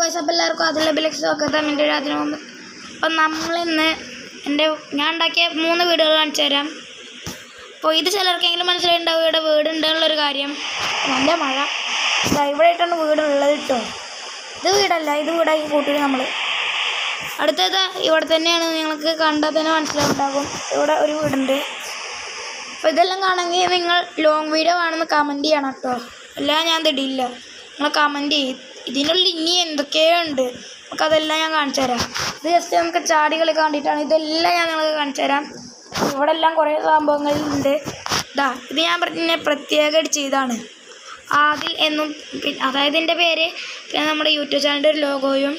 ഗോയ്സ് അപ്പോൾ എല്ലാവർക്കും ബിലക്സ് ഒക്കെ തമ്മിന്റെ അതിന് മുമ്പ് അപ്പം നമ്മളിന്ന് എന്റെ ഞാൻ ഉണ്ടാക്കിയ മൂന്ന് വീടുകൾ കാണിച്ചു തരാം. അപ്പോൾ ഇത് ചിലർക്കെങ്കിലും മനസ്സിലായിട്ടുണ്ടാവും ഇവിടെ വീട് ഉണ്ടെന്നുള്ളൊരു കാര്യം. നല്ല മഴ. ഇവിടെ ആയിട്ടാണ് വീടുള്ളത് കേട്ടോ. ഇത് വീടല്ല ഇത് വീടാക്കി കൂട്ടി നമ്മൾ. അടുത്തത് ഇവിടെ തന്നെയാണ്. നിങ്ങൾക്ക് കണ്ടാൽ തന്നെ മനസ്സിലാവുണ്ടാകും. ഇവിടെ ഒരു വീടുണ്ട്. അപ്പോൾ ഇതെല്ലാം കാണണമെങ്കിൽ നിങ്ങൾ ലോങ് വീഡിയോ ആണെന്ന് കമന്റ് ചെയ്യണം കേട്ടോ. എല്ലാം ഞാൻ ഇതിടില്ല നിങ്ങൾ കമന്റ് ചെയ്യും. ഇതിനുള്ളിൽ ഇനി എന്തൊക്കെയോ ഉണ്ട് നമുക്കതെല്ലാം ഞാൻ കാണിച്ചു തരാം. ഇത് ജസ്റ്റ് നമുക്ക് ചാടികൾ കണ്ടിട്ടാണ്. ഇതെല്ലാം ഞാൻ നിങ്ങൾക്ക് കാണിച്ചു തരാം. ഇവിടെ എല്ലാം കുറേ സംഭവങ്ങളുണ്ട്. ഇതാ ഇത് ഞാൻ പറഞ്ഞ പ്രത്യേകമായിട്ട് ചെയ്താണ്. ആദിൽ എന്നും അതായത് എന്റെ പേര് പിന്നെ നമ്മുടെ യൂട്യൂബ് ചാനലിന്റെ ഒരു ലോഗോയും